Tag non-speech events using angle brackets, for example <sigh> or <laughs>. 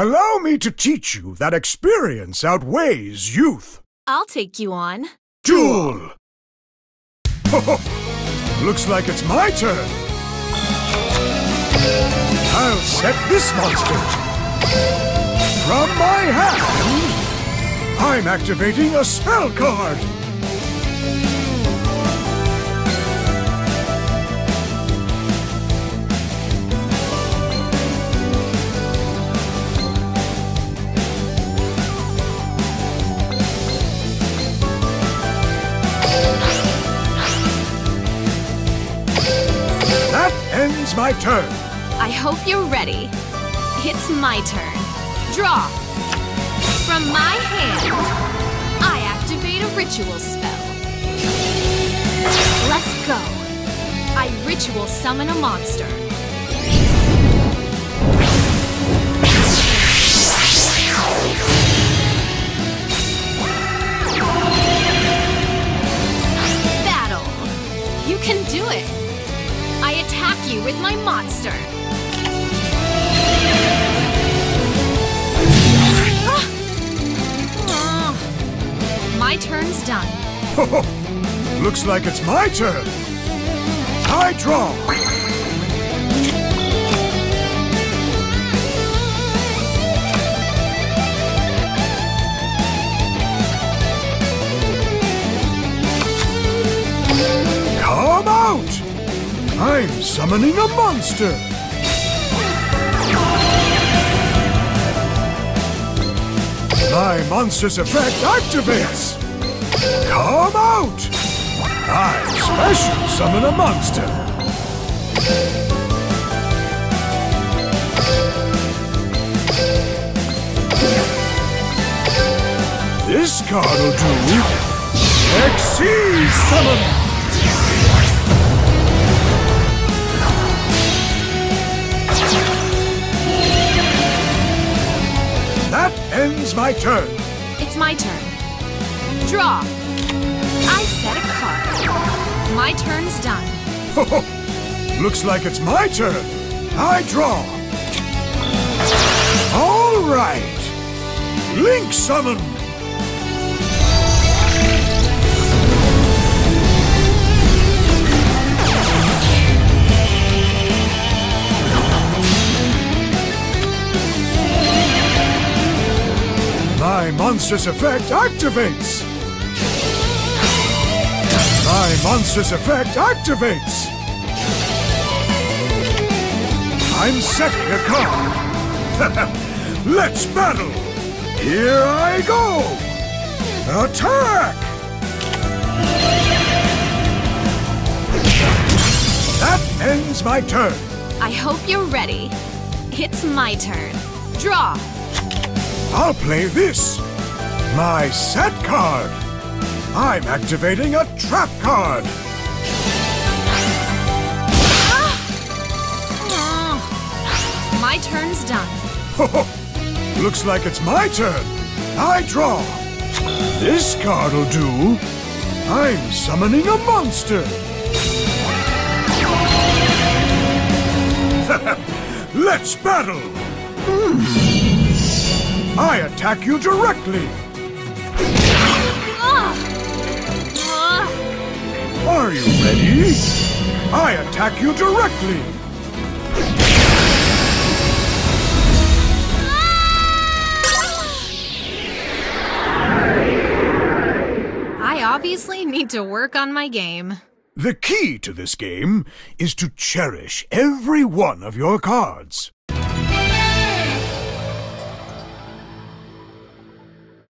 Allow me to teach you that experience outweighs youth. I'll take you on. Duel! Looks like it's my turn. I'll set this monster. From my hand, I'm activating a spell card. My turn. I hope you're ready. It's my turn. Draw. From my hand, I activate a ritual spell. Let's go. I ritual summon a monster. My monster. Ah. My turn's done. <laughs> Looks like it's my turn. I draw. I'm summoning a monster. My monster's effect activates. Come out! I special summon a monster. This card'll do. Xyz summon! My turn. It's my turn. Draw. I set a card. My turn's done. Looks like it's my turn. I draw. All right. Link summon. My monstrous effect activates. My monstrous effect activates. I'm setting a card. <laughs> Let's battle. Here I go. Attack! That ends my turn. I hope you're ready. It's my turn. Draw. I'll play this. My set card. I'm activating a trap card. Ah. My turn's done. Looks like it's my turn. I draw. This card'll do. I'm summoning a monster. <laughs> Let's battle. I attack you directly. Are you ready? I attack you directly. I obviously need to work on my game. The key to this game is to cherish every one of your cards.